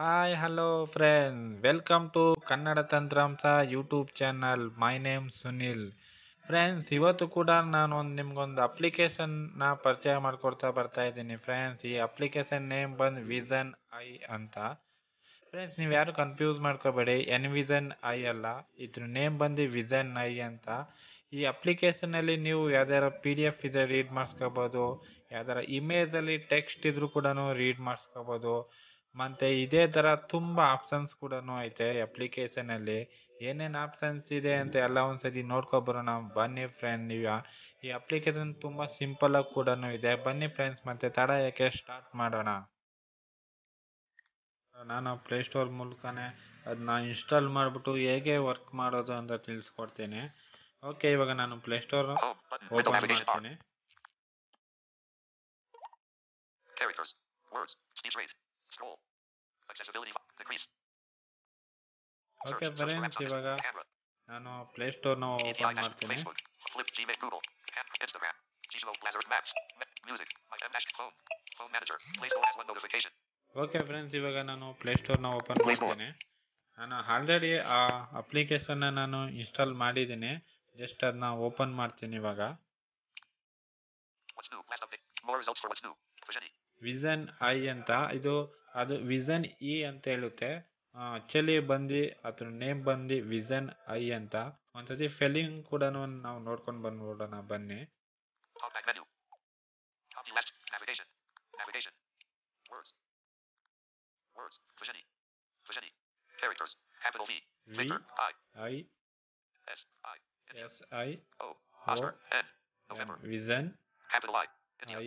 Hi hello friend welcome to Kannada ತಂತ್ರಾಂಶ YouTube channel my name Sunil friends ಇವತ್ತು ಕೂಡ ನಾನು ಒಂದು ನಿಮ್ಗೊಂದು ಅಪ್ಲಿಕೇಶನ್ನ ಪರಿಚಯ ಮಾಡ್ಕೊಡ್ತಾ ಬರ್ತಾ ಇದ್ದೀನಿ. ಫ್ರೆಂಡ್ಸ್ ಈ ಅಪ್ಲಿಕೇಶನ್ ನೇಮ್ ಬಂದು ವಿಸನ್ ಐ ಅಂತ. ಫ್ರೆಂಡ್ಸ್ ನೀವು ಯಾರು ಕನ್ಫ್ಯೂಸ್ ಮಾಡ್ಕೋಬೇಡಿ. ಎನ್ ವಿಸನ್ ಐ ಅಲ್ಲ. ಇದ್ರ ನೇಮ್ ಬಂದು ವಿಸನ್ ಐ ಅಂತ. ಈ ಅಪ್ಲಿಕೇಶನಲ್ಲಿ ನೀವು ಯಾವ್ದಾರ ಪಿ ಡಿ ಎಫ್ ಇದ್ರೆ ರೀಡ್ ಮಾಡಿಸ್ಕೋಬೋದು. ಯಾವ್ದಾರ ಇಮೇಜಲ್ಲಿ ಟೆಕ್ಸ್ಟ್ ಇದ್ರೂ ಕೂಡ ರೀಡ್ ಮಾಡಿಸ್ಕೋಬೋದು. ಮತ್ತು ಇದೇ ಥರ ತುಂಬ ಆಪ್ಷನ್ಸ್ ಕೂಡ ಐತೆ ಅಪ್ಲಿಕೇಶನಲ್ಲಿ ಏನೇನು ಆಪ್ಷನ್ಸ್ ಇದೆ ಅಂತ ಎಲ್ಲ ಒಂದ್ಸತಿ ನೋಡ್ಕೊಬರೋಣ ಬನ್ನಿ ಫ್ರೆಂಡ್ ನೀವು ಈ ಅಪ್ಲಿಕೇಶನ್ ತುಂಬ ಸಿಂಪಲಾಗಿ ಕೂಡ ಇದೆ. ಬನ್ನಿ ಫ್ರೆಂಡ್ಸ್ ಮತ್ತೆ ತಡ ಯಾಕೆ ಸ್ಟಾರ್ಟ್ ಮಾಡೋಣ. ನಾನು ಪ್ಲೇಸ್ಟೋರ್ ಮೂಲಕನೇ ಅದನ್ನ ಇನ್ಸ್ಟಾಲ್ ಮಾಡಿಬಿಟ್ಟು ಹೇಗೆ ವರ್ಕ್ ಮಾಡೋದು ಅಂತ ತಿಳಿಸ್ಕೊಡ್ತೀನಿ. ಓಕೆ ಇವಾಗ ನಾನು ಪ್ಲೇಸ್ಟೋರ್ ಓಪನ್ bar. ಮಾಡ್ತೀನಿ. Scroll. Accessibility. Decrease. Okay friends. ಇವಾಗ. ನಾನು ಪ್ಲೇಸ್ಟೋರ್ನ API ಓಪನ್ dash. ಮಾಡ್ತೀನಿ Facebook. Flip. Gmail. Google. Cam- Instagram. Gmail. Lazarus Maps. Me- Music. My M dash. Phone. Phone manager. Play Store has one notification. Okay friends ಇವಾಗ ನಾನು ಪ್ಲೇಸ್ಟೋರ್ನ open Play Store. ಮಾಡ್ತೀನಿ ನಾನು already ಆ ಅಪ್ಲಿಕೇಶನ್ನ ನಾನು install ಮಾಡಿದ್ದೀನಿ just ಅದನ್ನ ಓಪನ್ ಮಾಡ್ತೀನಿ ಇವಾಗ. ವಿಸನ್ ಐ ಅಂತ ಇದು ಅದು ವಿಸನ್ ಇ ಅಂತ ಹೇಳುತ್ತೆ ಆಕ್ಚುಲಿ ಬಂದು ಅದ್ರ ನೇಮ್ ಬಂದು ವಿಸನ್ ಐ ಅಂತ ಒಂದ್ಸತಿ ಫೆಲಿಂಗ್ ಕೂಡ ನಾವು ನೋಡ್ಕೊಂಡು ಬಂದ್ಬಿಡೋಣ ಬನ್ನಿ Talkback menu. Copy last. Navigation. Navigation. Words. Words. Vision. Vision. Characters. Capital V. V Victor. I. I S. I. S I O. Oscar. N. November. Vision Capital I. India.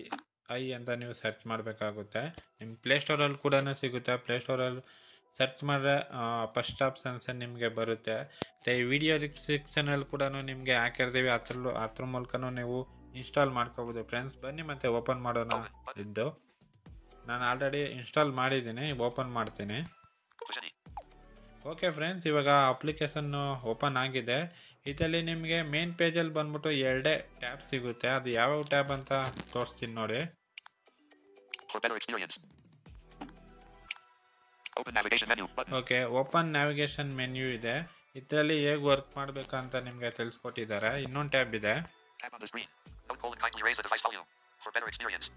I ಅಂತ ನೀವು search ಮಾಡಬೇಕಾಗುತ್ತೆ. ನಿಮ್ಮ ಪ್ಲೇಸ್ಟೋರಲ್ಲಿ ಕೂಡ ಸಿಗುತ್ತೆ. ಪ್ಲೇಸ್ಟೋರಲ್ಲಿ search ಮಾಡಿದ್ರೆ first options ನಿಮಗೆ ಬರುತ್ತೆ. ಮತ್ತು ಈ ವಿಡಿಯೋ ಡಿಸ್ಕ್ರಿಪ್ಷನಲ್ಲಿ ಕೂಡ ನಿಮಗೆ ಹಾಕಿರ್ತೀವಿ. ಅದ್ರ ಅದ್ರ ಮೂಲಕನೂ ನೀವು ಇನ್ಸ್ಟಾಲ್ ಮಾಡ್ಕೋಬೋದು. ಫ್ರೆಂಡ್ಸ್ ಬನ್ನಿ ಮತ್ತೆ ಓಪನ್ ಮಾಡೋಣ ಇದ್ದು. ನಾನು ಆಲ್ರೆಡಿ ಇನ್ಸ್ಟಾಲ್ ಮಾಡಿದ್ದೀನಿ. ಓಪನ್ ಮಾಡ್ತೀನಿ. ಓಕೆ. ಫ್ರೆಂಡ್ಸ್ ಇವಾಗ ಅಪ್ಲಿಕೇಶನ್ನು ಓಪನ್ ಆಗಿದೆ. ಇದರಲ್ಲಿ ನಿಮಗೆ ಮೇನ್ ಪೇಜಲ್ಲಿ ಬಂದ್ಬಿಟ್ಟು ಎರಡೇ ಟ್ಯಾಬ್ ಸಿಗುತ್ತೆ. ಅದು ಯಾವ್ಯಾವ ಟ್ಯಾಬ್ ಅಂತ ತೋರಿಸ್ತೀನಿ ನೋಡಿ. For better experience. Open navigation menu button. Okay open navigation menu ಇದೆ ಇದರಲ್ಲಿ ಹೇಗೆ ವರ್ಕ್ ಮಾಡಬೇಕಂತ ನಿಮಗೆ ತಿಳಿಸ್ಕೊಟ್ಟಿದ್ದಾರೆ ಇನ್ನೊಂದು ಟ್ಯಾಬ್ ಇದೆ Tap on the screen. Note colon kindly raise the device volume. For better experience.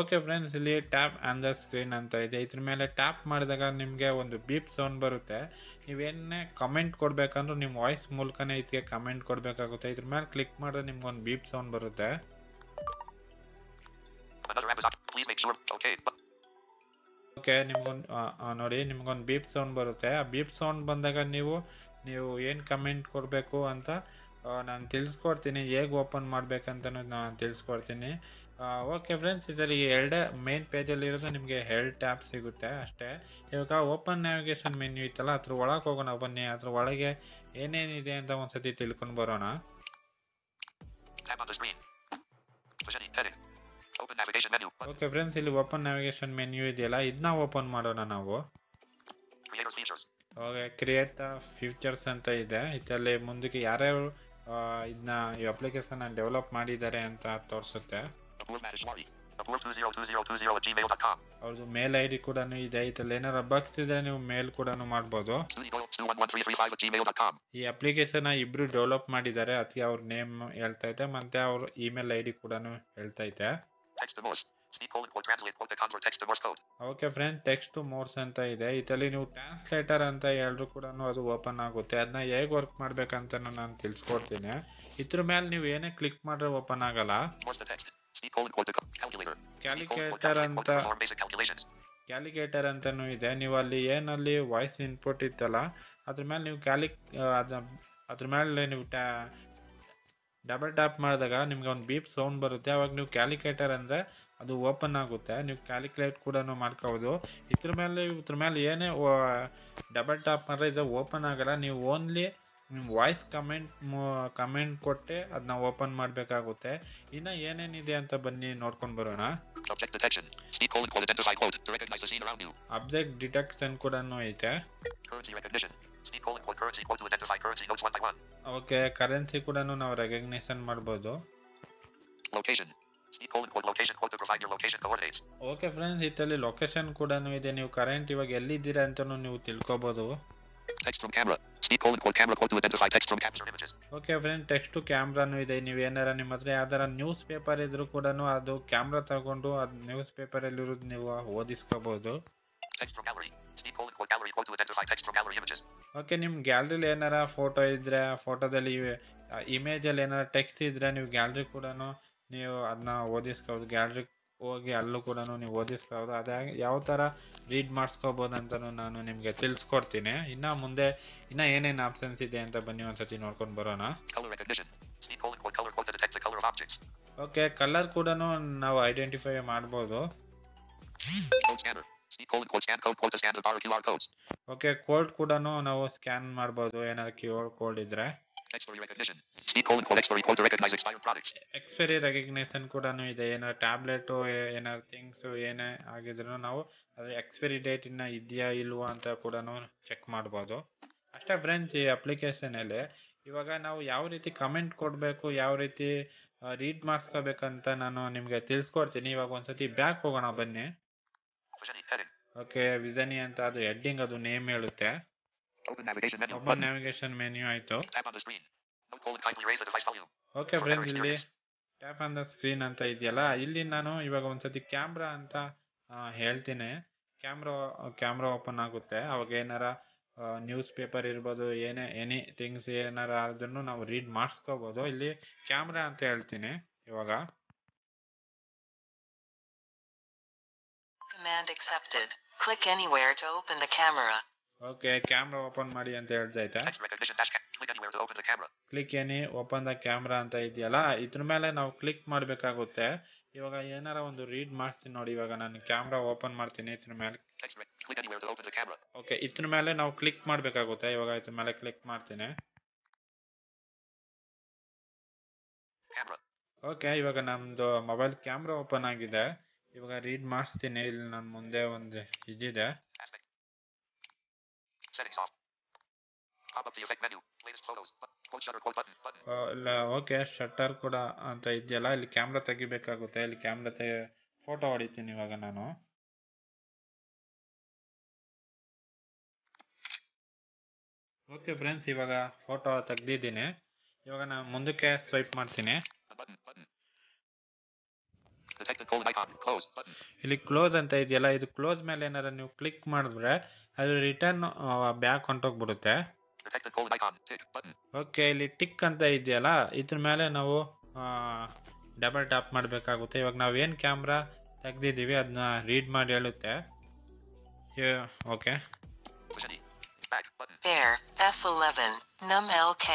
Okay friends ಇಲ್ಲಿ ಟ್ಯಾಪ್ ಆನ್ ದ ಸ್ಕ್ರೀನ್ ಅಂತ ಇದೆ ಇದ್ರ ಮೇಲೆ ಟ್ಯಾಪ್ ಮಾಡಿದಾಗ ನಿಮಗೆ ಒಂದು ಬೀಪ್ ಸೌಂಡ್ ಬರುತ್ತೆ ನೀವೇನೇ ಕಮೆಂಟ್ ಕೊಡಬೇಕಂದ್ರೂ ನಿಮ್ಮ ವಾಯ್ಸ್ ಮೂಲಕನೇ ಇದಕ್ಕೆ ಕಮೆಂಟ್ ಕೊಡಬೇಕಾಗುತ್ತೆ ಇದ್ರ ಮೇಲೆ ಕ್ಲಿಕ್ ಮಾಡಿದ್ರೆ ನಿಮ್ಗೆ ಒಂದು ಬೀಪ್ ಸೌಂಡ್ ಬರುತ್ತೆ ಓಕೆ. ಓಕೆ ನಿಮ್ಗೊಂದು ನೋಡಿ ನಿಮ್ಗೊಂದು ಬೀಪ್ ಸೌಂಡ್ ಬರುತ್ತೆ. ಆ ಬೀಪ್ ಸೌಂಡ್ ಬಂದಾಗ ನೀವು ನೀವು ಏನು ಕಮೆಂಟ್ ಕೊಡಬೇಕು ಅಂತ ನಾನು ತಿಳಿಸ್ಕೊಡ್ತೀನಿ. ಹೇಗೆ ಓಪನ್ ಮಾಡ್ಬೇಕಂತನೂ ನಾನು ತಿಳಿಸ್ಕೊಡ್ತೀನಿ. ಓಕೆ ಫ್ರೆಂಡ್ಸ್ ಇದರಲ್ಲಿ ಎರಡೇ ಮೇನ್ ಪೇಜಲ್ಲಿರೋದು ನಿಮಗೆ ಎರಡು ಟ್ಯಾಬ್ ಸಿಗುತ್ತೆ ಅಷ್ಟೇ. ಇವಾಗ ಓಪನ್ ನ್ಯಾವಿಗೇಷನ್ ಮೆನ್ಯೂ ಇತ್ತಲ್ಲ ಅದ್ರ ಒಳಗೆ ಹೋಗೋಣ ಬನ್ನಿ. ಅದ್ರ ಒಳಗೆ ಏನೇನಿದೆ ಅಂತ ಒಂದ್ಸತಿ ತಿಳ್ಕೊಂಡು ಬರೋಣ. ಓಕೆ ಫ್ರೆಂಡ್ಸ್ ಇಲ್ಲಿ ಓಪನ್ ನ್ಯಾವಿಗೇಷನ್ ಮೆನ್ಯೂ ಇದೆಯಲ್ಲ? ಇದನ್ನ ಓಪನ್ ಮಾಡೋಣ ನಾವು. ಓಕೆ ಕ್ರಿಯೇಟ್ ದ ಫ್ಯೂಚರ್ಸ್ ಅಂತ ಇದೆ. ಇದರಲ್ಲಿ ಮುಂದಕ್ಕೆ ಯಾರ್ಯಾರು ಇದನ್ನ ಈ ಅಪ್ಲಿಕೇಶನ್ ಡೆವಲಪ್ ಮಾಡಿದ್ದಾರೆ ಅಂತ ತೋರಿಸುತ್ತೆ. Abur Madishwari. Abur202020 at gmail.com. ಅವ್ರದ್ದು ಮೇಲ್ ಐ ಡಿ ಕೂಡ ಇದೆ. ಇದರಲ್ಲಿ ಏನಾರು ಬಗ್ಸ್ ಇದ್ರೆ ನೀವು ಮೇಲ್ ಕೂಡ ಮಾಡ್ಬೋದು. Studi Doyle Stu11335 at gmail.com. ಈ ಅಪ್ಲಿಕೇಶನ್ ಇಬ್ರು ಡೆವಲಪ್ ಮಾಡಿದ್ದಾರೆ. ಅದಕ್ಕೆ ಅವ್ರ ನೇಮ್ ಹೇಳ್ತಾ ಇದೆ. ಮತ್ತೆ ಅವ್ರ ಇಮೇಲ್ ಐ ಡಿ ಕೂಡ ಹೇಳ್ತಾ okay friend text to Morse ಅಂತ ಇದೆ. ಇದರಲ್ಲಿ ನೀವು ಟ್ರಾನ್ಸ್ಲೇಟರ್ ಅಂತ ಹೇಳಿದ್ರು ಕೂಡ ಅದು ಓಪನ್ ಆಗುತ್ತೆ. ಅದನ್ನ ಹೇಗೆ ವರ್ಕ್ ಮಾಡ್ಬೇಕಂತ ನಾನು ತಿಳಿಸ್ಕೊಡ್ತೀನಿ. ಇದ್ರ ಮೇಲೆ ನೀವು ಏನೇ ಕ್ಲಿಕ್ ಮಾಡ್ರೆ ಓಪನ್ ಆಗಲ್ಲ. ಕ್ಯಾಲ್ಕುಲೇಟರ್ ಅಂತ ಕ್ಯಾಲ್ಕುಲೇಟರ್ ಅಂತ ಇದೆ. ನೀವು ಅಲ್ಲಿ ಏನಲ್ಲಿ ವಾಯ್ಸ್ ಇನ್ಪುಟ್ ಇತ್ತಲ್ಲ ಅದ್ರ ಮೇಲೆ ನೀವು ಕ್ಯಾಲಿಕ್ ಅದ್ರ ಮೇಲೆ ನೀವು ಡಬಲ್ ಟ್ಯಾಪ್ ಮಾಡಿದಾಗ ನಿಮ್ಗೆ ಒಂದು ಬೀಪ್ ಸೌಂಡ್ ಬರುತ್ತೆ. ಅವಾಗ ನೀವು ಕ್ಯಾಲ್ಕುಲೇಟರ್ ಅಂದರೆ ಅದು ಓಪನ್ ಆಗುತ್ತೆ. ನೀವು ಕ್ಯಾಲ್ಕುಲೇಟ್ ಕೂಡ ಮಾಡ್ಕೋಬೋದು. ಇದ್ರ ಮೇಲೆ ಇದ್ರ ಮೇಲೆ ಏನೇ ಡಬಲ್ ಟ್ಯಾಪ್ ಮಾಡಿದ್ರೆ ಇದು ಓಪನ್ ಆಗಲ್ಲ. ನೀವು ಓನ್ಲಿ ನಿಮ್ಮ ವಾಯ್ಸ್ ಕಮೆಂಟ್ ಕಮೆಂಟ್ ಕೊಟ್ಟೆ ಅದನ್ನ ಓಪನ್ ಮಾಡಬೇಕಾಗುತ್ತೆ. ಇನ್ನು ಏನೇನಿದೆ ಅಂತ ಬನ್ನಿ ನೋಡ್ಕೊಂಡು ಬರೋಣ. ಅಬ್ಜೆಕ್ಟ್ ಡಿಟೆಕ್ಷನ್ ಕೂಡ ಐತೆ. ಓಕೆ ಕರೆನ್ಸಿ ಕೂಡ ನಾವು ರೆಕಗ್ನೇಷನ್ ಮಾಡ್ಬೋದು. ಲೊಕೇಶನ್ ಓಕೆ ಫ್ರೆಂಡ್ಸ್ ಇದರಲ್ಲಿ ಲೊಕೇಶನ್ ಕೂಡ ಇದೆ. ನೀವು ಕರೆಂಟ್ ಇವಾಗ ಎಲ್ಲಿದ್ದೀರಾ ಅಂತ ನೀವು ತಿಳ್ಕೊಬಹುದು ಓಕೆ ಫ್ರೆಂಡ್ ಟೆಕ್ಸ್ಟ್ ಟು ಕ್ಯಾಮ್ರಾನು ಇದೆ. ನೀವು ಏನಾರ ನಿಮ್ಮ ಹತ್ರ ಯಾವ್ದಾರ ನ್ಯೂಸ್ ಪೇಪರ್ ಇದ್ರು ಕೂಡ ಅದು ಕ್ಯಾಮ್ರಾ ತಗೊಂಡು ಅದು ನ್ಯೂಸ್ ಪೇಪರ್ ಅಲ್ಲಿ ಇರೋದು ನೀವು ಓದಿಸ್ಕೋಬಹುದು ಓಕೆ ನಿಮ್ಮ ಗ್ಯಾಲರಿಲಿ ಏನಾರ ಫೋಟೋ ಇದ್ದರೆ ಫೋಟೋದಲ್ಲಿ ಇಮೇಜಲ್ಲಿ ಏನಾರ ಟೆಕ್ಸ್ಟ್ ಇದ್ದರೆ ನೀವು ಗ್ಯಾಲ್ರಿ ಕೂಡ ನೀವು ಅದನ್ನ ಓದಿಸ್ಕೋಬೋದು ಗ್ಯಾಲ್ರಿ ಹೋಗಿ ಅಲ್ಲೂ ಕೂಡ ನೀವು ಓದಿಸ್ಕೋಬೋದು ಅದೇ ಯಾವ ಥರ ರೀಡ್ ಮಾಡಿಸ್ಕೋಬೋದು ಅಂತಲೂ ನಾನು ನಿಮಗೆ ತಿಳಿಸ್ಕೊಡ್ತೀನಿ. ಇನ್ನು ಮುಂದೆ ಇನ್ನು ಏನೇನು ಆಪ್ಷನ್ಸ್ ಇದೆ ಅಂತ ಬನ್ನಿ ಒಂದ್ಸತಿ ನೋಡ್ಕೊಂಡು ಬರೋಣ. ಓಕೆ ಕಲರ್ ಕೂಡ ನಾವು ಐಡೆಂಟಿಫೈ ಮಾಡ್ಬೋದು. ಓಕೆ ಕೋಡ್ ಕೂಡ ನಾವು ಸ್ಕ್ಯಾನ್ ಮಾಡಬಹುದು ಏನಾದ್ರು ಕ್ಯೂ ಆರ್ ಕೋಡ್ ಇದ್ರೆ. ಎಕ್ಸ್ಪೈರಿ ರೆಕಗ್ನೇಷನ್ ಕೂಡ ಇದೆ. ಏನಾದ್ರು ಟ್ಯಾಬ್ಲೆಟ್ ಏನಾದ್ರು ಥಿಂಗ್ಸ್ ಏನೇ ಆಗಿದ್ರು ನಾವು ಅದು ಎಕ್ಸ್ಪೈರಿ ಡೇಟ್ ಇನ್ನ ಇದೆಯಾ ಇಲ್ವಾ ಅಂತ ಕೂಡ ಚೆಕ್ ಮಾಡ್ಬೋದು. ಅಷ್ಟೇ ಫ್ರೆಂಡ್ಸ್ ಈ ಅಪ್ಲಿಕೇಶನಲ್ಲಿ ಇವಾಗ ನಾವು ಯಾವ ರೀತಿ ಕಮೆಂಟ್ ಕೊಡಬೇಕು ಯಾವ ರೀತಿ ರೀಡ್ ಮಾಡಿಸ್ಕೋಬೇಕಂತ ನಾನು ನಿಮಗೆ ತಿಳಿಸ್ಕೊಡ್ತೀನಿ. ಇವಾಗ ಒಂದ್ಸತಿ ಬ್ಯಾಕ್ ಹೋಗೋಣ ಬನ್ನಿ. ಓಕೆ ವಿಸನಿ ಅಂತ ಅದು ಹೆಡ್ಡಿಂಗ್ ಅದು ನೇಮ್ ಹೇಳುತ್ತೆ. ಓಪನ್ ನ್ಯಾವಿಗೇಷನ್ ಮೆನ್ಯೂ ಆಯಿತು. ಓಕೆ ಫ್ರೆಂಡ್ಸ್ ಇಲ್ಲಿ ಟ್ಯಾಪ್ ಆನ್ ದ ಸ್ಕ್ರೀನ್ ಅಂತ ಇದೆಯಲ್ಲ ಇಲ್ಲಿ ನಾನು ಇವಾಗ ಒಂದ್ಸತಿ ಕ್ಯಾಮ್ರಾ ಅಂತ ಹೇಳ್ತೀನಿ. ಕ್ಯಾಮ್ರಾ ಕ್ಯಾಮ್ರಾ ಓಪನ್ ಆಗುತ್ತೆ. ಅವಾಗ ಏನಾರ ನ್ಯೂಸ್ ಪೇಪರ್ ಇರ್ಬೋದು ಏನೇ ಎನಿ ಥಿಂಗ್ಸ್ ಏನಾರ ಅದನ್ನು ನಾವು ರೀಡ್ ಮಾಡಿಸ್ಕೋಬೋದು. ಇಲ್ಲಿ ಕ್ಯಾಮ್ರಾ ಅಂತ ಹೇಳ್ತೀನಿ ಇವಾಗ. Command accepted. Click anywhere to open the camera. Okay camera open ಮಾಡಿ ಅಂತ ಹೇಳ್ತಾ camera. Click any open the camera ಅಂತ ಇದೆಯಲ್ಲ ಇದ್ರ ಮೇಲೆ ನಾವು ಕ್ಲಿಕ್ ಮಾಡಬೇಕಾಗುತ್ತೆ ಇವಾಗ ಏನಾರ ಒಂದು ರೀಡ್ ಮಾಡ್ತೀನಿ ನೋಡಿ ಇವಾಗ ನಾನು ಕ್ಯಾಮ್ರಾ ಓಪನ್ ಮಾಡ್ತೀನಿ ಇದ್ರ ಮೇಲೆ Text rec. Click anywhere to open the camera. Okay ಇದ್ರ ಮೇಲೆ ನಾವು ಕ್ಲಿಕ್ ಮಾಡಬೇಕಾಗುತ್ತೆ ಇವಾಗ ಇದ್ರ ಮೇಲೆ ಕ್ಲಿಕ್ ಮಾಡ್ತೀನಿ ಓಕೆ ಇವಾಗ ನಮ್ಮದು ಮೊಬೈಲ್ ಕ್ಯಾಮ್ರಾ ಓಪನ್ ಆಗಿದೆ ಇವಾಗ ರೀಡ್ ಮಾಡಿಸ್ತೀನಿ. ಇಲ್ಲಿ ನನ್ನ ಮುಂದೆ ಒಂದು ಇದಿದೆ. ಇಲ್ಲ ಓಕೆ ಶಟ್ಟರ್ ಕೂಡ ಅಂತ ಇದೆಯಲ್ಲ ಇಲ್ಲಿ ಕ್ಯಾಮ್ರಾ ತೆಗಿಬೇಕಾಗುತ್ತೆ. ಇಲ್ಲಿ ಕ್ಯಾಮ್ರಾ ತೆಗೆ ಫೋಟೋ ಹೊಡಿತೀನಿ ಇವಾಗ ನಾನು. ಓಕೆ ಫ್ರೆಂಡ್ಸ್ ಇವಾಗ ಫೋಟೋ ತೆಗ್ದಿದ್ದೀನಿ. ಇವಾಗ ನಾನು ಮುಂದಕ್ಕೆ ಸ್ವೈಪ್ ಮಾಡ್ತೀನಿ The button. Button. Detected colon icon. Close. Button. ಇಲ್ಲಿ ಕ್ಲೋಸ್ ಅಂತ ಇದೆಯಲ್ಲ ಇದು ಕ್ಲೋಸ್ ಮೇಲೆ ಏನಾರ ನೀವು ಕ್ಲಿಕ್ ಮಾಡಿದ್ರೆ ಅದು ರಿಟರ್ನ್ ಬ್ಯಾಕ್ ಹೊಂಟೋಗ್ಬಿಡುತ್ತೆ. ಓಕೆ ಇಲ್ಲಿ ಟಿಕ್ ಅಂತ ಇದೆಯಲ್ಲ ಇದ್ರ ಮೇಲೆ ನಾವು ಡಬಲ್ ಟ್ಯಾಪ್ ಮಾಡಬೇಕಾಗುತ್ತೆ. ಇವಾಗ ಏನು ಕ್ಯಾಮ್ರಾ ತೆಗ್ದಿದ್ದೀವಿ ಅದನ್ನ ರೀಡ್ ಮಾಡಿ ಹೇಳುತ್ತೆ. Okay. Air, F11, NumLK,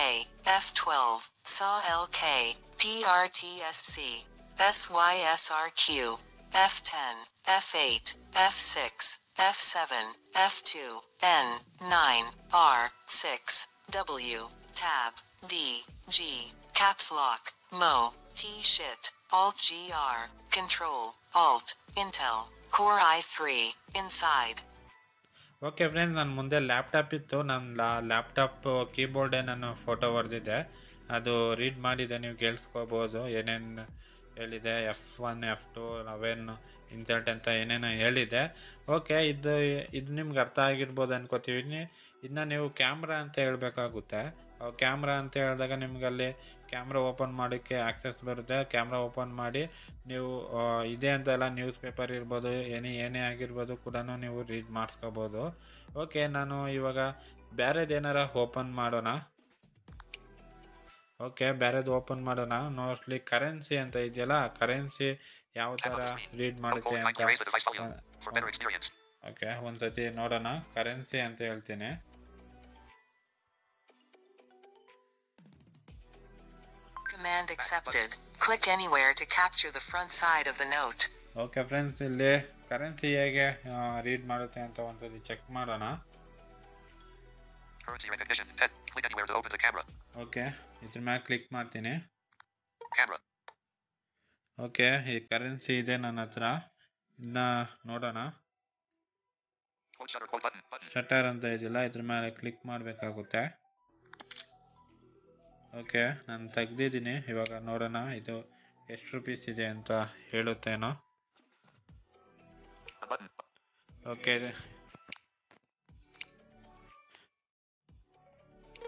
F12, SawLK, PRTSC, SYSRQ, F10, F8, F6, F7, F2, N, 9, R, 6, W, Tab, D, G, Caps Lock, Mo, T Shit, Alt GR, Control, Alt, Intel, Core i3, Inside. Okay friends ನನ್ನ ಮುಂದೆ laptop ಇತ್ತು ನನ್ನ laptop ಕೀಬೋರ್ಡೇ ನಾನು photo ಬರೆದಿದ್ದೆ ಅದು read ಮಾಡಿದೆ ನೀವು ಕೇಳಿಸ್ಕೋಬೋದು ಏನೇನು ಹೇಳಿದೆ ಎಫ್ ಒನ್ ಎಫ್ ಟು ಅವೇನ್ ಇನ್ಸಲ್ಟ್ ಅಂತ ಏನೇನೋ ಹೇಳಿದೆ. ಓಕೆ ಇದು ಇದು ನಿಮ್ಗೆ ಅರ್ಥ ಆಗಿರ್ಬೋದು ಅನ್ಕೋತೀವಿ. ಇದನ್ನ ನೀವು ಕ್ಯಾಮ್ರಾ ಅಂತ ಹೇಳಬೇಕಾಗುತ್ತೆ. ಕ್ಯಾಮ್ರಾ ಅಂತ ಹೇಳಿದಾಗ ನಿಮ್ಗೆ ಅಲ್ಲಿ ಕ್ಯಾಮ್ರಾ ಓಪನ್ ಮಾಡೋಕ್ಕೆ ಆಕ್ಸೆಸ್ ಬರುತ್ತೆ. ಕ್ಯಾಮ್ರಾ ಓಪನ್ ಮಾಡಿ ನೀವು ಇದೇ ಇದೆ ಅಂತೆಲ್ಲ ನ್ಯೂಸ್ ಪೇಪರ್ ಇರ್ಬೋದು, ಏನೇ ಏನೇ ಆಗಿರ್ಬೋದು ಕೂಡ ನೀವು ರೀಡ್ ಮಾಡಿಸ್ಕೋಬೋದು. ಓಕೆ ನಾನು ಇವಾಗ ಬೇರೆದೇನಾರ ಓಪನ್ ಮಾಡೋಣ. ಓಕೆ ಬೇರೆದು ಓಪನ್ ಮಾಡೋಣ ನೋಡ್ಲಿ ಕರೆನ್ಸಿ ಅಂತ ಇದೆಯಲ್ಲ ಕರೆನ್ಸಿ ಯಾವ ಥರ ರೀಡ್ ಮಾಡುತ್ತೆ ಅಂತ. ಓಕೆ ಒಂದ್ಸತಿ ನೋಡೋಣ ಕರೆನ್ಸಿ ಅಂತ ಹೇಳ್ತೀನಿ Command accepted. Click anywhere to capture the front side of the note. Okay friends ಇಲ್ಲಿ ಕರೆನ್ಸಿ ಹೇಗೆ ರೀಡ್ ಮಾಡುತ್ತೆ ಅಂತ ಒಂದ್ಸತಿ ಚೆಕ್ ಮಾಡೋಣ Currency recognition. Head. Click anywhere to open the camera. Okay ಇದ್ರ ಮ್ಯಾಲೆ ಕ್ಲಿಕ್ ಮಾಡ್ತೀನಿ Camera. ಓಕೆ ಈ ಕರೆನ್ಸಿ ಇದೆ ನನ್ನ ಹತ್ರ ಇನ್ನ ನೋಡೋಣ. ಶಟರ್ ಅಂತ ಇದೆಯಲ್ಲ ಇದ್ರ ಮೇಲೆ ಕ್ಲಿಕ್ ಮಾಡಬೇಕಾಗುತ್ತೆ ಓಕೆ ನಾನು ತೆಗ್ದಿದ್ದೀನಿ ಇವಾಗ ನೋಡೋಣ ಇದು ಎಷ್ಟು ರುಪೀಸ್ ಇದೆ ಅಂತ ಹೇಳುತ್ತೇನೋ. Okay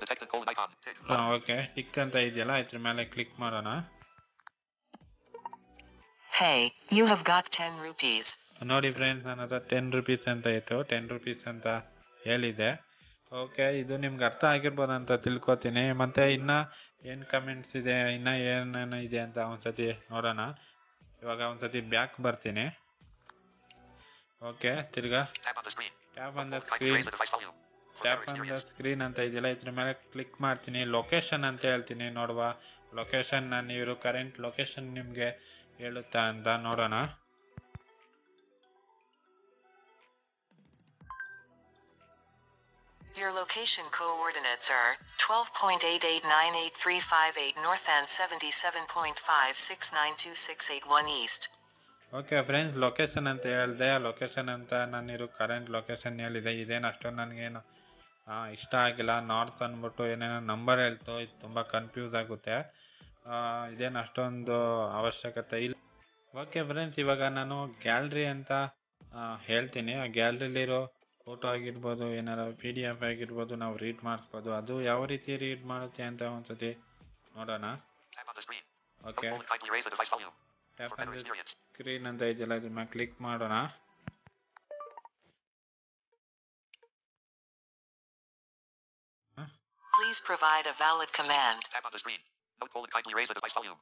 Detected colon icon. Tick. Okay tick ಅಂತ ಇದೆಯಲ್ಲ ಇದ್ರ ಮೇಲೆ ಕ್ಲಿಕ್ ಮಾಡೋಣ. Hey, you have got 10 rupees. ನೋಡಿ ಫ್ರೆಂಡ್ಸ್ ನನ್ನ ಹತ್ರ ಟೆನ್ ರುಪೀಸ್ ಅಂತ ಇತ್ತು. ಟೆನ್ ರುಪೀಸ್ ಅಂತ ಹೇಳಿದೆ ಓಕೆ ಇದು ನಿಮ್ಗೆ ಅರ್ಥ ಆಗಿರ್ಬೋದು ಅಂತ ತಿಳ್ಕೊತೀನಿ. ಮತ್ತೆ ಇನ್ನ ಏನು ಕಮೆಂಟ್ಸ್ ಇದೆ ಇನ್ನ ಏನೇನು ಇದೆ ಅಂತ ಒಂದ್ಸತಿ ನೋಡೋಣ. ಇವಾಗ ಒಂದ್ಸತಿ ಬ್ಯಾಕ್ ಬರ್ತೀನಿ. ಓಕೆ ತಿರ್ಗಾ. ಕ್ಯಾಬ್ ಅಂದ್ರೆ the screen. Tap on the Kindly screen raise the device volume. For tap better on the experience. Screen ಅಂತ ಇದೆಯಲ್ಲ ಇದ್ರ ಮೇಲೆ ಕ್ಲಿಕ್ ಮಾಡ್ತೀನಿ ಲೊಕೇಶನ್ ಅಂತ ಹೇಳ್ತೀನಿ ನೋಡುವ ಲೊಕೇಶನ್ ನಾನು ಇವರು ಕರೆಂಟ್ ಲೊಕೇಶನ್ ನಿಮಗೆ ಹೇಳುತ್ತಾ ಅಂತ ನೋಡೋಣ Your location coordinates are 12.889835 north and 77.569268 east. Okay friends location ಅಂತ ಹೇಳಿದೆ ಲೊಕೇಶನ್ ಅಂತ ನಾನಿರೋ ಕರೆಂಟ್ ಲೊಕೇಶನ್ ಹೇಳಿದೆ ಇದೇನು ಅಷ್ಟೊಂದು ನನಗೇನು ಇಷ್ಟ ಆಗಿಲ್ಲ. ನಾರ್ತ್ ಅಂದ್ಬಿಟ್ಟು ಏನೇನೋ ನಂಬರ್ ಹೇಳ್ತು ಇದು ತುಂಬ ಕನ್ಫ್ಯೂಸ್ ಆಗುತ್ತೆ. ಆ, ಇದೇನು ಅಷ್ಟೊಂದು ಅವಶ್ಯಕತೆ ಇಲ್ಲ. ಓಕೆ ಫ್ರೆಂಡ್ಸ್ ಇವಾಗ ನಾನು ಗ್ಯಾಲ್ರಿ ಅಂತ ಹೇಳ್ತೀನಿ. ಆ ಗ್ಯಾಲ್ರಿಲಿರೋ ಫೋಟೋ ಆಗಿರ್ಬೋದು ಏನಾರ ಪಿ ಡಿ ಎಫ್ ಆಗಿರ್ಬೋದು ನಾವು ರೀಡ್ ಮಾಡಿಸ್ಬೋದು. ಅದು ಯಾವ ರೀತಿ ರೀಡ್ ಮಾಡುತ್ತೆ ಅಂತ ಒಂದ್ಸತಿ ನೋಡೋಣ. ಓಕೆ. ಸ್ಕ್ರೀನ್ ಅಂತ ಇದೆಯಲ್ಲ ಇದನ್ನ ಕ್ಲಿಕ್ ಮಾಡೋಣ. Please provide a valid command. Tap on the screen. Note colon kindly raise the device volume.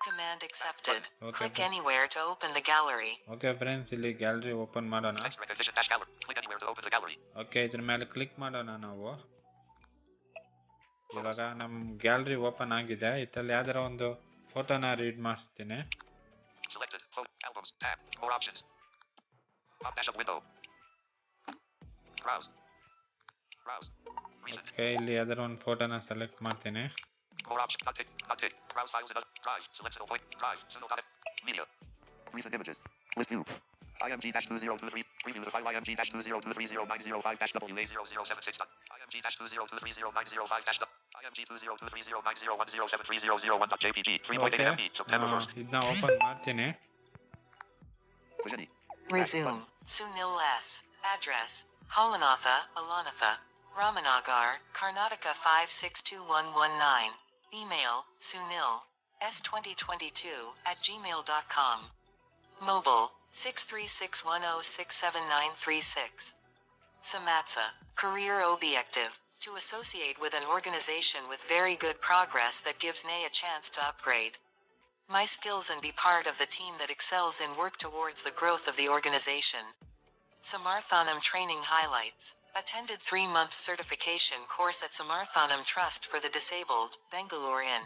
Command accepted. Okay, Click okay. anywhere to open the gallery. Okay friends ಇಲ್ಲಿ gallery open ಮಾಡೋಣ Text recognition dash gallery. Click anywhere to open the gallery. Okay ಇದ್ರ ಮೇಲೆ click ಮಾಡೋಣ ನಾವು ಇವಾಗ ನಮ್ಮ gallery open ಆಗಿದೆ ಇದ್ರಲ್ಲಿ ಯಾವ್ದಾರ ಒಂದು ಫೋಟೋನ ರೀಡ್ ಮಾಡಿಸ್ತೀನಿ Selected. Phone. Albums. Tab. More options. Pop dash up window. Browse. Browse. Recent. Okay ಇಲ್ಲಿ ಯಾವ್ದಾರ ಒಂದು ಫೋಟೋನ ಸೆಲೆಕ್ಟ್ ಮಾಡ್ತೀನಿ More options. Not tick. Not tick. Browse files in other. Drive. Select single point. Drive. Single dot. Media. Recent images. List view. IMG dash two zero two three. Preview the file IMG dash two zero two three zero nine zero five dash WA zero zero seven six dot. IMG dash two zero two three zero nine zero five dash dot. IMG two zero two three zero nine zero one zero seven three zero zero one dot JPG. Three point okay eight MB. September first. ಇದನ್ನ open ಮಾಡ್ತೀನಿ Virginia. Resume. Sunil S. Address. Holanatha, Alanatha. Ramanagar, Karnataka 562119. Email, Sunil. S2022 at gmail.com. Mobile, 636106796. Samatsa, career objective. To associate with an organization with very good progress that gives NA a chance to upgrade. My skills and be part of the team that excels in work towards the growth of the organization. Samarthanam training highlights. Attended three month certification course at Samarthanam Trust for the Disabled, Bangalore in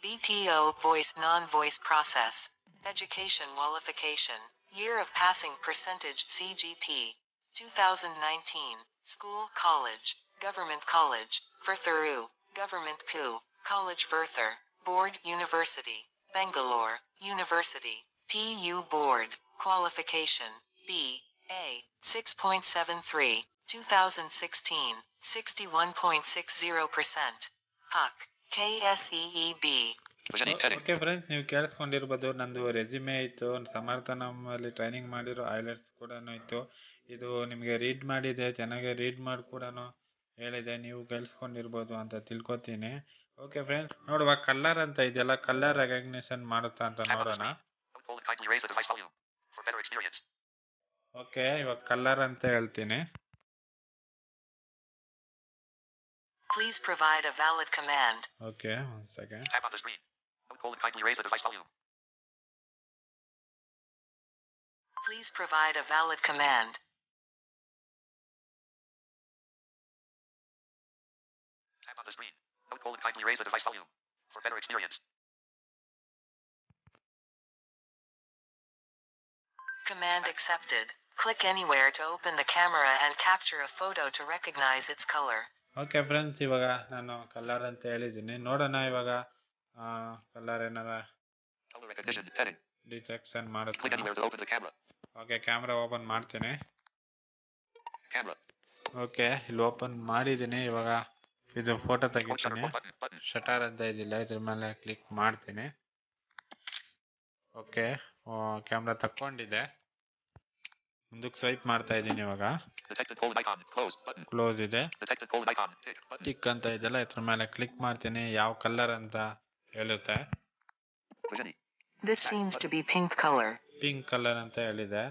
BPO voice non voice process. Education qualification. Year of passing percentage CGP. 2019. School, college, government college, Furtharu, government PU, college Further, board, university, Bangalore, university, PU board, qualification, B, A, 6.73, 2016, 61.60%, Huck, KSEEB. Okay friends ನೀವು ಕೇಳಿಸ್ಕೊಂಡಿರ್ಬೋದು ನಂದು resume ಇತ್ತು. ಸಮರ್ಥನಮ್ಮಲ್ಲಿ training ಮಾಡಿರೋ islets ಕೂಡ ಇತ್ತು. ಇದು ನಿಮಗೆ read ಮಾಡಿದೆ ಚೆನ್ನಾಗಿ ರೀಡ್ ಮಾಡಿ ಕೂಡ ಹೇಳಿದೆ. ನೀವು ಕೇಳಿಸ್ಕೊಂಡಿರ್ಬೋದು ಅಂತ ತಿಳ್ಕೊತೀನಿ. ಓಕೆ ಫ್ರೆಂಡ್ಸ್ ನೋಡುವ ಕಲ್ಲರ್ ಅಂತ ಇದೆಯಲ್ಲ ಕಲ್ಲರ್ ರೆಕಗ್ನಿಷನ್ ಮಾಡುತ್ತಾ ಅಂತ ನೋಡೋಣ. ಓಕೆ ಇವಾಗ ಕಲ್ಲರ್ ಅಂತ ಹೇಳ್ತೀನಿ. Please provide a valid command. Okay, one second. Tap on the screen. Hold and kindly raise the device volume. Please provide a valid command. Tap on the screen. Hold and kindly raise the device volume. For better experience. Command accepted. Click anywhere to open the camera and capture a photo to recognize its color. Okay friends ಇವಾಗ ನಾನು colour ಅಂತ ಹೇಳಿದ್ದೀನಿ ನೋಡೋಣ ಇವಾಗ colour ಏನಾರ. Detection ಮಾಡುತ್ತೆ. Okay camera open ಮಾಡ್ತೀನಿ. Okay ಇಲ್ಲಿ ಓಪನ್ ಮಾಡಿದ್ದೀನಿ ಇವಾಗ ಇದು ಫೋಟೋ ತೆಗಿತೀನಿ. ಶಟರ್ ಅಂತ ಇದಿಲ್ಲ ಇದ್ರ ಮೇಲೆ ಕ್ಲಿಕ್ ಮಾಡ್ತೀನಿ ಓಕೆ ಕ್ಯಾಮ್ರಾ ತಕ್ಕೊಂಡಿದೆ ಮುಂದಕ್ಕೆ ಸ್ವೈಪ್ ಮಾಡ್ತಾ ಇದ್ದೀನಿ ಇವಾಗ. ಕ್ಲೋಸ್ ಇದೆ. ಟಿಕ್ ಅಂತ ಇದೆಲ್ಲ ಇದ್ರ ಮೇಲೆ ಕ್ಲಿಕ್ ಮಾಡ್ತೀನಿ. ಯಾವ ಕಲರ್ ಅಂತ ಹೇಳುತ್ತೆ. Virginie. This seems to be pink color. Pink colour ಅಂತ ಹೇಳಿದೆ.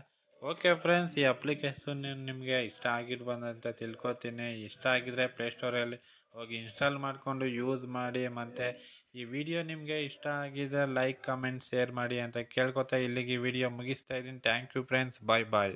ಓಕೆ ಫ್ರೆಂಡ್ಸ್ ಈ ಅಪ್ಲಿಕೇಶನ್ ನಿಮಗೆ ಇಷ್ಟ ಆಗಿರ್ಬಂದಂತ ಅಂತ ತಿಳ್ಕೊತೀನಿ. ಇಷ್ಟ ಆಗಿದ್ರೆ ಪ್ಲೇಸ್ಟೋರಲ್ಲಿ ಹೋಗಿ ಇನ್ಸ್ಟಾಲ್ ಮಾಡಿಕೊಂಡು ಯೂಸ್ ಮಾಡಿ. ಮತ್ತು ಈ ವಿಡಿಯೋ ನಿಮಗೆ ಇಷ್ಟ ಆಗಿದ್ರೆ ಲೈಕ್ ಕಮೆಂಟ್ ಶೇರ್ ಮಾಡಿ ಅಂತ ಕೇಳ್ಕೊತಾ ಇಲ್ಲಿಗೆ ಈ ವಿಡಿಯೋ ಮುಗಿಸ್ತಾ ಇದ್ದೀನಿ. Thank you friends bye bye